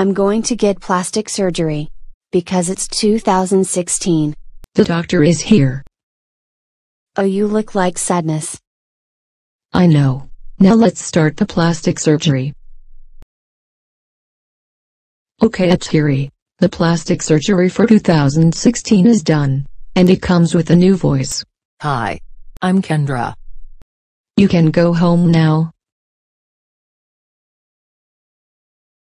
I'm going to get plastic surgery. Because it's 2016. The doctor is here. Oh, you look like sadness. I know. Now let's start the plastic surgery. Okay Atzhiri, The plastic surgery for 2016 is done. And it comes with a new voice. Hi. I'm Kendra. You can go home now.